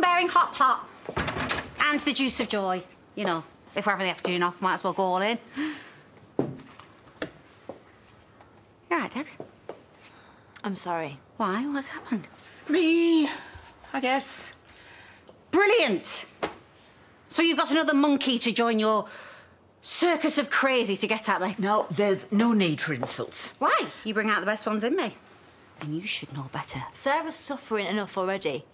bearing hot pot. And the juice of joy. You know, if we're having the afternoon off, might as well go all in. You're right, Debs. I'm sorry. Why? What's happened? Me, I guess. Brilliant! So you've got another monkey to join your circus of crazy to get at me. No, there's no need for insults. Why? You bring out the best ones in me. And you should know better. Sarah's suffering enough already.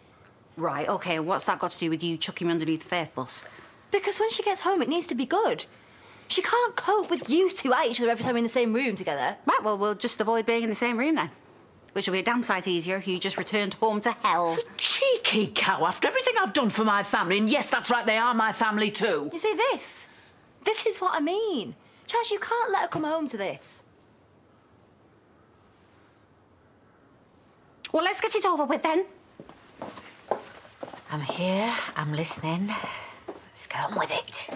Right, okay, what's that got to do with you chucking me underneath the faith bus? Because when she gets home, it needs to be good. She can't cope with you two at each other every time we're in the same room together. Right, well, we'll just avoid being in the same room then. Which will be a damn sight easier if you just returned home to hell. Cheeky cow, after everything I've done for my family, and yes, that's right, they are my family too. You see this? This is what I mean. Charles, you can't let her come home to this. Well, let's get it over with then. I'm here, I'm listening. Let's get on with it.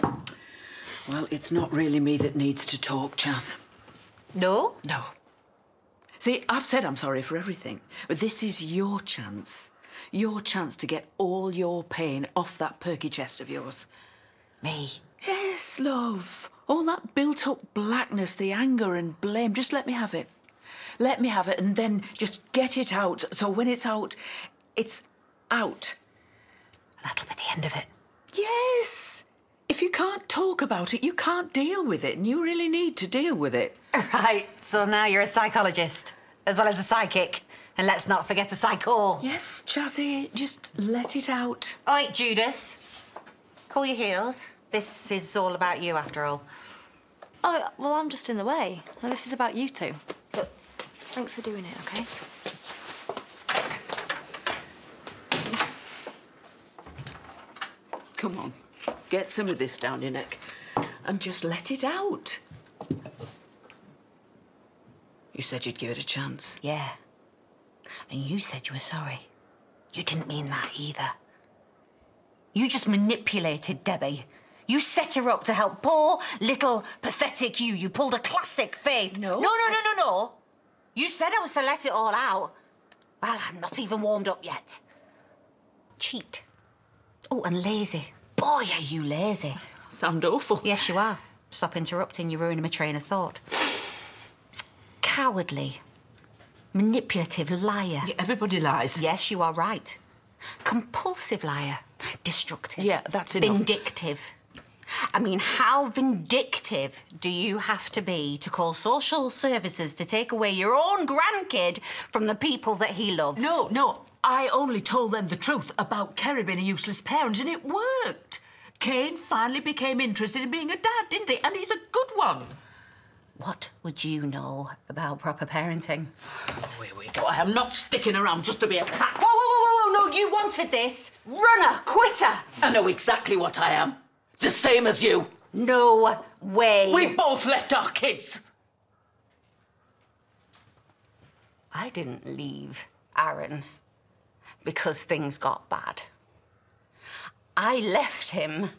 Well, it's not really me that needs to talk, Chas. No? No. See, I've said I'm sorry for everything, but this is your chance. Your chance to get all your pain off that perky chest of yours. Me? Yes, love. All that built up blackness, the anger and blame, just let me have it. Let me have it and then just get it out. So when it's out, it's out. That'll be the end of it. Yes. If you can't talk about it, you can't deal with it, and you really need to deal with it. Right, so now you're a psychologist, as well as a psychic. And let's not forget a psycho. Yes, Chazzy, just let it out. All right, Judas. Call your heels. This is all about you, after all. Oh, well, I'm just in the way. Now, this is about you two. But thanks for doing it, okay? Come on, get some of this down your neck and just let it out. You said you'd give it a chance. Yeah. And you said you were sorry. You didn't mean that either. You just manipulated Debbie. You set her up to help poor, little, pathetic you. You pulled a classic faith. No, No, no, no, no, no. You said I was to let it all out. Well, I'm not even warmed up yet. Cheat. Oh, and lazy. Boy, are you lazy. Sound awful. Yes, you are. Stop interrupting, you're ruining my train of thought. Cowardly. Manipulative liar. Yeah, Everybody lies. Yes, you are right. Compulsive liar. Destructive. Yeah, that's enough. Vindictive. I mean, how vindictive do you have to be to call social services to take away your own grandkid from the people that he loves? No, no, I only told them the truth about Kerry being a useless parent, and it worked. Cain finally became interested in being a dad, didn't he? And he's a good one. What would you know about proper parenting? Oh, here we go. I am not sticking around just to be attacked. Whoa, whoa, whoa, whoa, no, you wanted this. Runner, quitter. I know exactly what I am. The same as you. No way. We both left our kids. I didn't leave Aaron because things got bad. I left him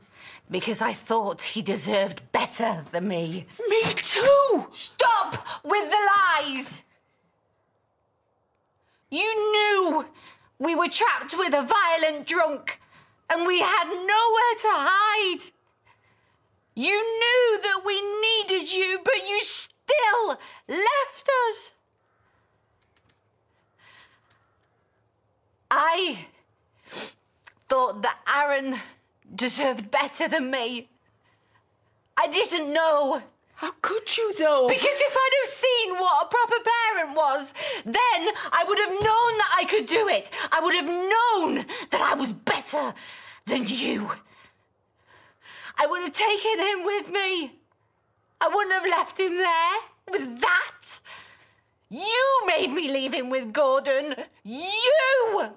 because I thought he deserved better than me. Me too. Stop with the lies! You knew we were trapped with a violent drunk and we had nowhere to hide. You knew that we needed you, but you still left us. I thought that Aaron deserved better than me. I didn't know. How could you, though? Because if I'd have seen what a proper parent was, then I would have known that I could do it. I would have known that I was better than you. I would have taken him with me. I wouldn't have left him there with that. You made me leave him with Gordon. You!